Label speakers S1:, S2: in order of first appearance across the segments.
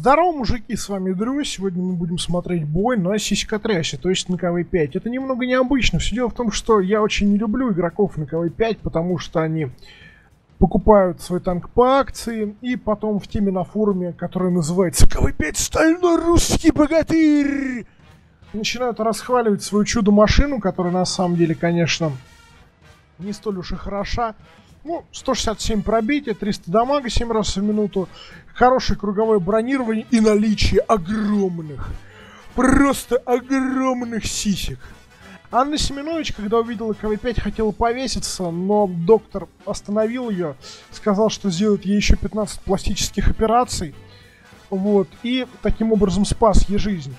S1: Здорово, мужики, с вами Дрю. Сегодня мы будем смотреть бой на сиськотрясе, то есть на КВ-5. Это немного необычно. Все дело в том, что я очень не люблю игроков на КВ-5, потому что они покупают свой танк по акции, и потом в теме на форуме, который называется КВ-5 Стальной Русский Богатырь, начинают расхваливать свою чудо-машину, которая на самом деле, конечно, не столь уж и хороша. Ну, 167 пробития, 300 дамага 7 раз в минуту, хорошее круговое бронирование и наличие огромных, просто огромных сисек. Анна Семенович, когда увидела КВ-5, хотела повеситься, но доктор остановил ее, сказал, что сделает ей еще 15 пластических операций, вот, и таким образом спас ей жизнь.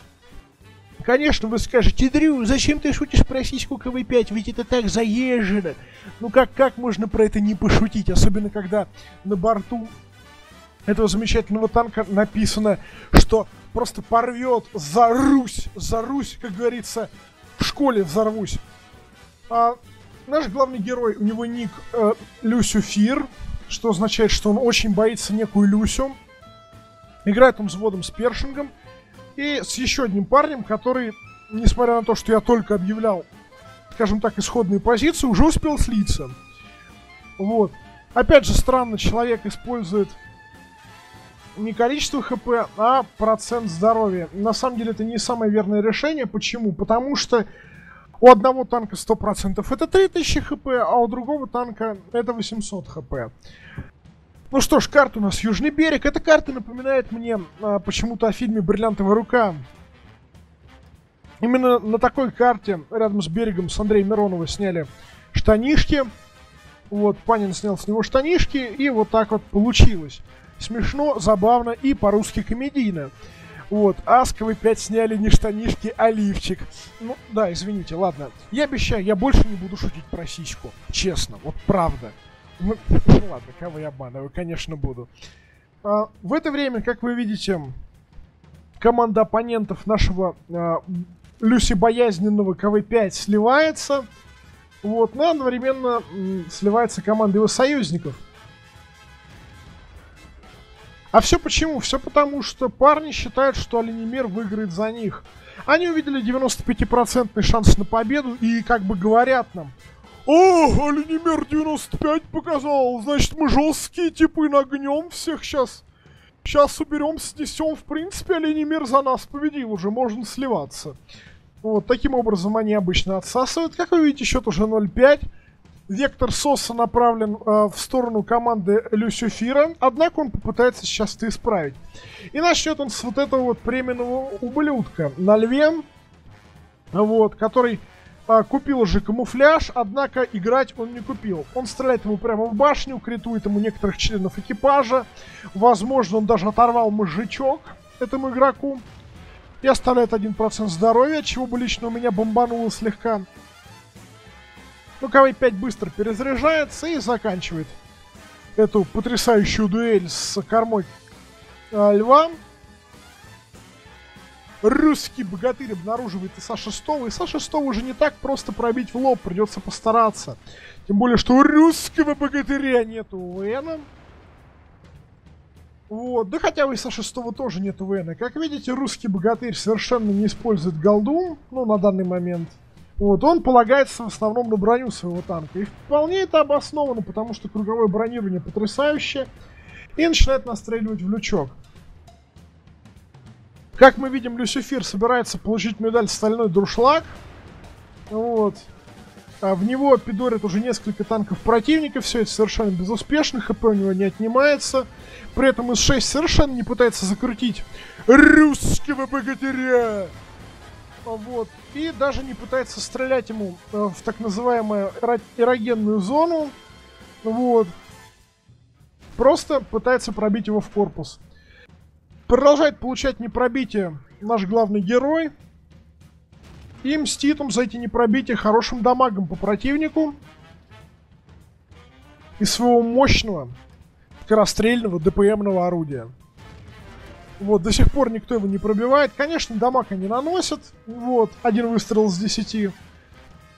S1: Конечно, вы скажете, Дрю, зачем ты шутишь про сиську КВ-5, ведь это так заезжено. Ну как, как можно про это не пошутить, особенно когда на борту этого замечательного танка написано, что просто порвет за Русь, за Русь, как говорится, в школе взорвусь. А, наш главный герой, у него ник э, Люсю Фир, что означает, что он очень боится некую Люсю. Играет он взводом с першингом и с еще одним парнем, который, несмотря на то, что я только объявлял, скажем так, исходные позиции, уже успел слиться. Вот. Опять же, странно, человек использует не количество хп, а процент здоровья. На самом деле это не самое верное решение. Почему? Потому что у одного танка 100% это 3000 хп, а у другого танка это 800 хп. Ну что ж, карта у нас Южный берег. Эта карта напоминает мне а, почему-то о фильме «Бриллиантовая рука». Именно на такой карте, рядом с берегом, с Андреем Мироновым сняли штанишки. Вот, Панин снял с него штанишки, и вот так вот получилось. Смешно, забавно и по-русски комедийно. Вот, а с КВ-5 сняли не штанишки, а лифчик. Ну, да, извините, ладно. Я обещаю, я больше не буду шутить про сиську. Честно, вот правда. Ну, ну ладно, кого я обманываю, конечно, буду. А, в это время, как вы видите, команда оппонентов нашего а, Люси Боязненного КВ-5 сливается. Вот, но одновременно м, сливается команда его союзников. А все почему? Все потому, что парни считают, что Оленимир выиграет за них. Они увидели 95% шанс на победу и как бы говорят нам, о, Оленимир 95 показал. Значит, мы жесткие типы нагнем всех сейчас. Сейчас уберем, снесем. В принципе, Оленимир за нас победил. Уже можно сливаться. Вот, таким образом они обычно отсасывают. Как вы видите, счет уже 0-5. Вектор Соса направлен э, в сторону команды Люсюфира, однако он попытается сейчас это исправить. И начнет он с вот этого вот премиального ублюдка на льве, вот, который купил уже камуфляж, однако играть он не купил. Он стреляет ему прямо в башню, критует ему некоторых членов экипажа. Возможно, он даже оторвал мозжечок этому игроку. И оставляет 1% здоровья, чего бы лично у меня бомбануло слегка. Ну, КВ-5 быстро перезаряжается и заканчивает эту потрясающую дуэль с кормой э, льва русский богатырь обнаруживает ИСа-6, ИСа-6 уже не так просто пробить в лоб, придется постараться. Тем более, что у русского богатыря нету УВНа. Вот, да хотя у ИСа-6 тоже нет УВНа. Как видите, русский богатырь совершенно не использует голду, ну, на данный момент. Вот, он полагается в основном на броню своего танка. И вполне это обосновано, потому что круговое бронирование потрясающее. И начинает настреливать в лючок. Как мы видим, Люцифер собирается получить медаль «Стальной друшлаг». Вот. А в него пидорят уже несколько танков противника. Все это совершенно безуспешно. ХП у него не отнимается. При этом С6 совершенно не пытается закрутить русского богатыря. Вот. И даже не пытается стрелять ему э, в так называемую эрогенную зону. Вот. Просто пытается пробить его в корпус. Продолжает получать непробитие наш главный герой. И мстит он за эти непробития хорошим дамагом по противнику. Из своего мощного скорострельного ДПМного орудия. Вот, до сих пор никто его не пробивает. Конечно, дамаг они наносят. Вот, один выстрел с 10.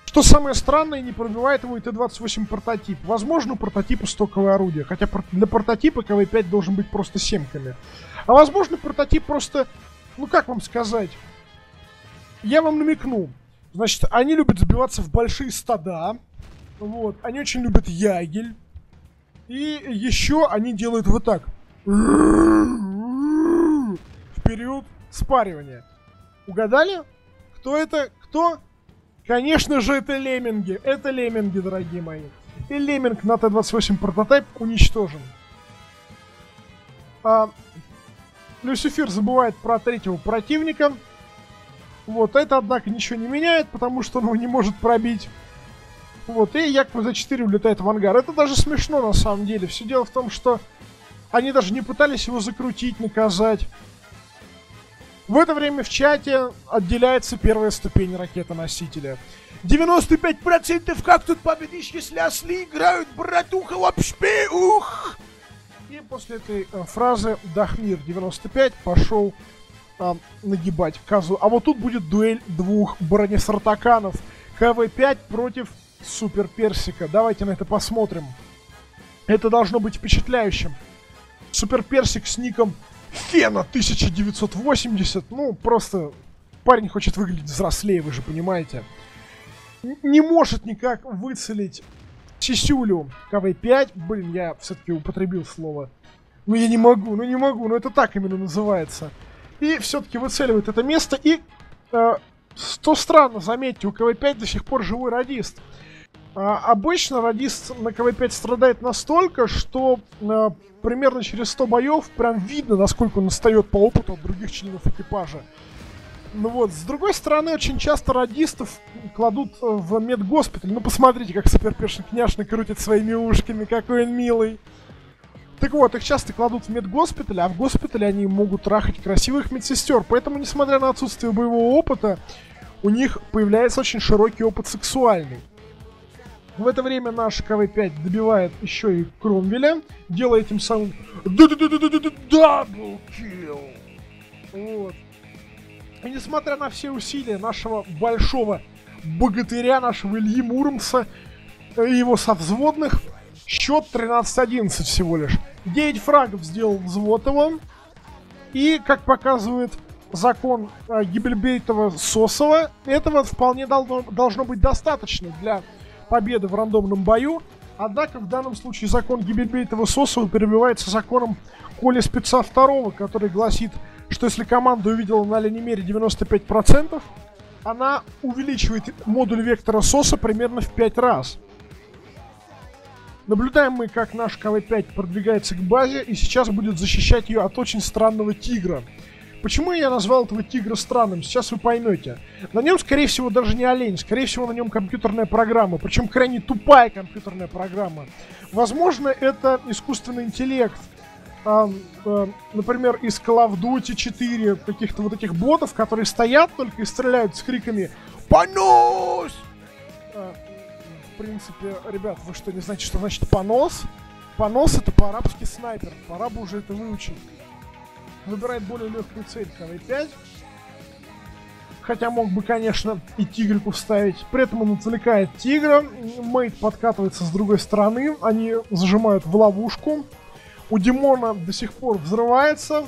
S1: Что самое странное, не пробивает его и Т-28 прототип. Возможно, у прототипа стоковое орудие. Хотя для прототипа КВ-5 должен быть просто семками. А возможно, прототип просто, ну как вам сказать, я вам намекну. Значит, они любят забиваться в большие стада. Вот. Они очень любят ягель. И еще они делают вот так. Вперед спаривание. Угадали? Кто это? Кто? Конечно же, это лемминги. Это лемминги, дорогие мои. И лемминг на Т-28 прототип уничтожен. А, Люцифер забывает про третьего противника. Вот, это, однако, ничего не меняет, потому что он его не может пробить. Вот, и Яков за 4 улетает в ангар. Это даже смешно, на самом деле. Все дело в том, что они даже не пытались его закрутить, наказать. В это время в чате отделяется первая ступень ракетоносителя. 95% как тут победишь, если осли играют, братуха, вообще, ух! После этой э, фразы Дахмир 95 пошел э, нагибать козу. А вот тут будет дуэль двух бронесартаканов. КВ-5 против Супер Персика. Давайте на это посмотрим. Это должно быть впечатляющим. Супер Персик с ником Фена 1980. Ну, просто парень хочет выглядеть взрослее, вы же понимаете. Не может никак выцелить Чисюлю КВ-5. Блин, я все-таки употребил слово. Ну я не могу, ну не могу, ну это так именно называется. И все-таки выцеливает это место. И, э, что странно, заметьте, у КВ-5 до сих пор живой радист. А, обычно радист на КВ-5 страдает настолько, что а, примерно через 100 боев прям видно, насколько он отстает по опыту от других членов экипажа. Ну вот, с другой стороны, очень часто радистов кладут в медгоспиталь. Ну посмотрите, как Супер Першинг няшный крутит своими ушками, какой он милый. Так вот, их часто кладут в медгоспиталь, а в госпитале они могут трахать красивых медсестер. Поэтому, несмотря на отсутствие боевого опыта, у них появляется очень широкий опыт сексуальный. В это время наш КВ-5 добивает еще и Кромвеля, делая этим самым double kill. Вот. И несмотря на все усилия нашего большого богатыря, нашего Ильи Муромца, и его совзводных, счет 13-11 всего лишь. 9 фрагов сделал взвод его. И, как показывает закон э, Гибельбейтова-Сосова, этого вполне должно, должно быть достаточно для победы в рандомном бою. Однако в данном случае закон Гибельбейтова Сосова перебивается законом Коли Спеца 2, который гласит, что если команда увидела на линеймере 95%, она увеличивает модуль вектора СОСа примерно в 5 раз. Наблюдаем мы, как наш КВ-5 продвигается к базе и сейчас будет защищать ее от очень странного тигра – Почему я назвал этого тигра странным, сейчас вы поймете. На нем, скорее всего, даже не олень, скорее всего, на нем компьютерная программа, причем крайне тупая компьютерная программа. Возможно, это искусственный интеллект, а, а, например, из Call of Duty 4, каких-то вот этих ботов, которые стоят только и стреляют с криками «Понос!» а, В принципе, ребят, вы что, не знаете, что значит «понос»? Понос это по-арабски снайпер, пора бы уже это выучить выбирает более легкую цель КВ-5. Хотя мог бы, конечно, и тигрику вставить. При этом он отвлекает тигра. Мейт подкатывается с другой стороны. Они зажимают в ловушку. У Димона до сих пор взрывается.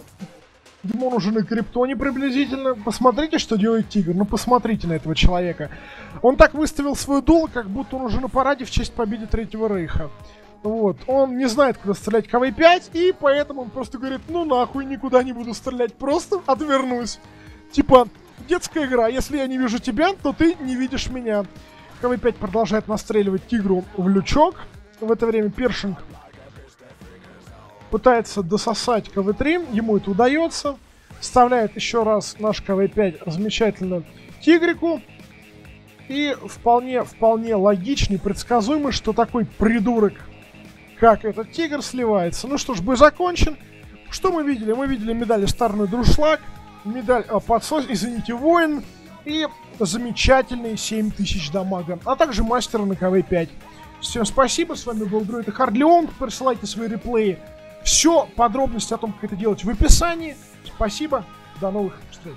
S1: Димон уже на криптоне приблизительно. Посмотрите, что делает Тигр. Ну, посмотрите на этого человека. Он так выставил свой дул, как будто он уже на параде в честь победы Третьего Рейха. Вот, он не знает, куда стрелять КВ-5, и поэтому он просто говорит, ну нахуй, никуда не буду стрелять, просто отвернусь. Типа, детская игра, если я не вижу тебя, то ты не видишь меня. КВ-5 продолжает настреливать тигру в лючок. В это время Першинг пытается дососать КВ-3, ему это удается. Вставляет еще раз наш КВ-5 замечательно тигрику. И вполне, вполне логичный, предсказуемый, что такой придурок как этот тигр сливается. Ну что ж, бой закончен. Что мы видели? Мы видели медаль Старный Друшлаг, медаль а, подсос, извините, воин и замечательные 7000 дамага, а также мастер на КВ-5. Всем спасибо, с вами был Друид и Хардлеон, присылайте свои реплеи. Все, подробности о том, как это делать в описании. Спасибо, до новых встреч.